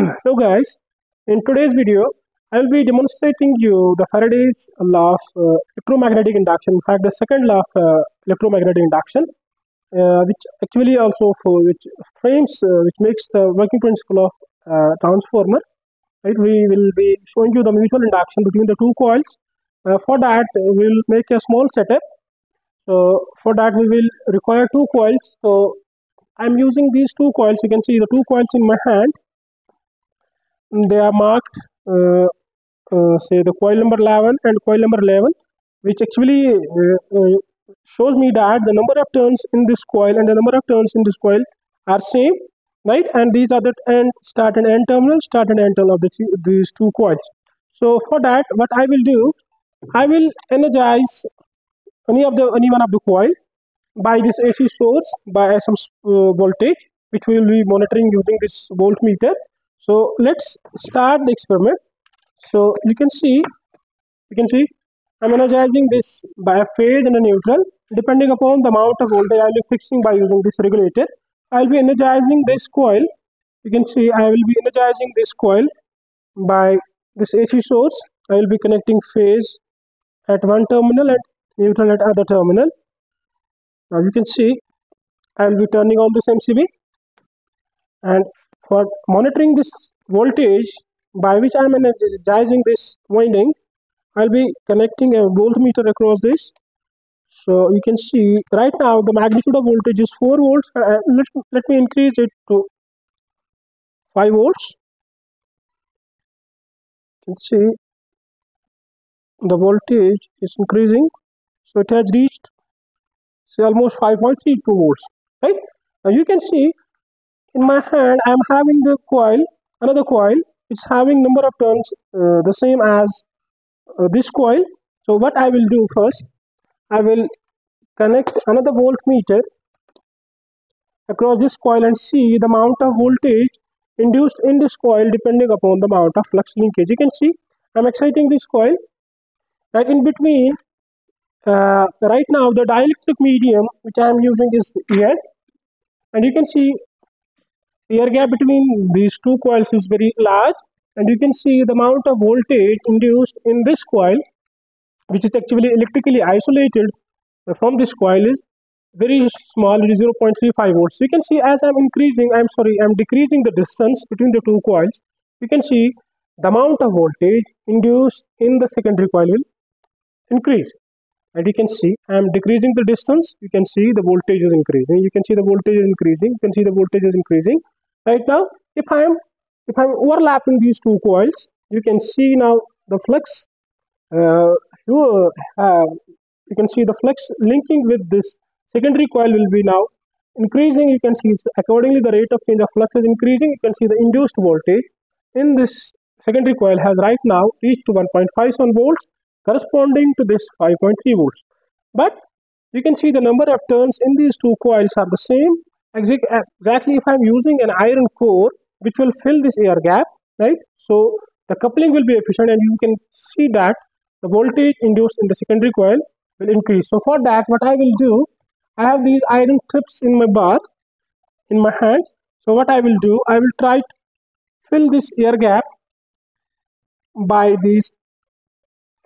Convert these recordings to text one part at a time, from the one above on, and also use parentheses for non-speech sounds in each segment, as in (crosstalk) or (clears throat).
(clears throat) so guys, in today's video, I will be demonstrating you the Faraday's law of uh, electromagnetic induction. In fact, the second law of uh, electromagnetic induction, uh, which actually also for which frames, uh, which makes the working principle of uh, transformer. Right, we will be showing you the mutual induction between the two coils. Uh, for that, we will make a small setup. So for that, we will require two coils. So I'm using these two coils. You can see the two coils in my hand they are marked uh, uh, say the coil number 11 and coil number 11 which actually uh, shows me that the number of turns in this coil and the number of turns in this coil are same right? And these are the end start and end terminal start and end terminal of the, these two coils. So for that what i will do i will energize any of the any one of the coil by this ac source by some uh, voltage which we will be monitoring using this voltmeter so let's start the experiment. So you can see you can see i'm energizing this by a phase and a neutral. Depending upon the amount of voltage i'll be fixing by using this regulator i'll be energizing this coil. You can see i will be energizing this coil by this ac source. I will be connecting phase at one terminal and neutral at other terminal. Now you can see i will be turning on this mcb and for monitoring this voltage by which I am energizing this winding I'll be connecting a voltmeter across this. So you can see right now the magnitude of voltage is 4 volts uh, let, let me increase it to 5 volts. You can see the voltage is increasing. So it has reached say almost 5.32 volts right? Now you can see in my hand I am having the coil another coil it's having number of turns uh, the same as uh, this coil. So what I will do first I will connect another voltmeter across this coil and see the amount of voltage induced in this coil depending upon the amount of flux linkage. You can see I'm exciting this coil. Right in between uh, right now the dielectric medium which I am using is air and you can see air gap between these two coils is very large and you can see the amount of voltage induced in this coil which is actually electrically isolated from this coil is very small it is 0.35 volts. You can see as i'm increasing i'm sorry i'm decreasing the distance between the two coils you can see the amount of voltage induced in the secondary coil will increase. And you can see i am decreasing the distance you can see the voltage is increasing you can see the voltage is increasing you can see the voltage is increasing right now if i am if i'm overlapping these two coils you can see now the flux uh, you, uh, you can see the flux linking with this secondary coil will be now increasing. You can see accordingly the rate of change of flux is increasing. You can see the induced voltage in this secondary coil has right now reached to 1.57 volts corresponding to this 5.3 volts. But you can see the number of turns in these two coils are the same exactly if I'm using an iron core which will fill this air gap right? So the coupling will be efficient and you can see that the voltage induced in the secondary coil will increase. So for that what I will do I have these iron tips in my bar in my hand. So what I will do I will try to fill this air gap by these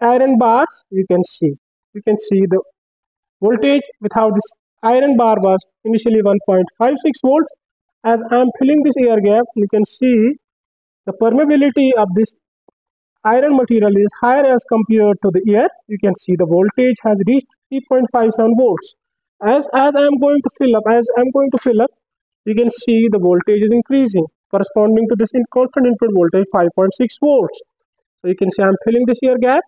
iron bars. You can see you can see the voltage without this iron bar was initially 1.56 volts. As I am filling this air gap you can see the permeability of this iron material is higher as compared to the air. You can see the voltage has reached 3.57 volts. As as I am going to fill up as I am going to fill up you can see the voltage is increasing corresponding to this in constant input voltage 5.6 volts. So you can see I am filling this air gap.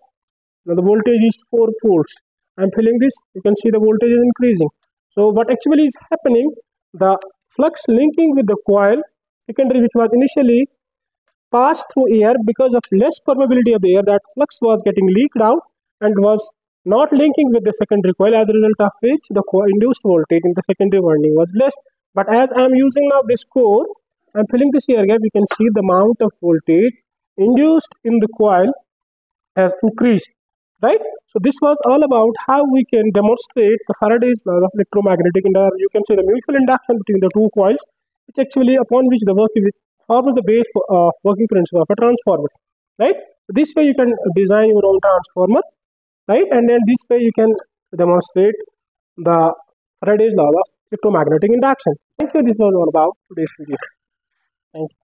Now the voltage is 4 volts. I am filling this. You can see the voltage is increasing so what actually is happening, the flux linking with the coil secondary which was initially passed through air because of less permeability of the air that flux was getting leaked out and was not linking with the secondary coil as a result of which the induced voltage in the secondary winding was less. But as I am using now this core, I am filling this air gap, you can see the amount of voltage induced in the coil has increased right so this was all about how we can demonstrate the faraday's law of electromagnetic induction you can say the mutual induction between the two coils which actually upon which the work is follows the base uh, working principle of a transformer, right? This way you can design your own transformer, right? And then this way you can demonstrate the Faraday's law of electromagnetic induction. Thank you. This was all about today's video. Thank you.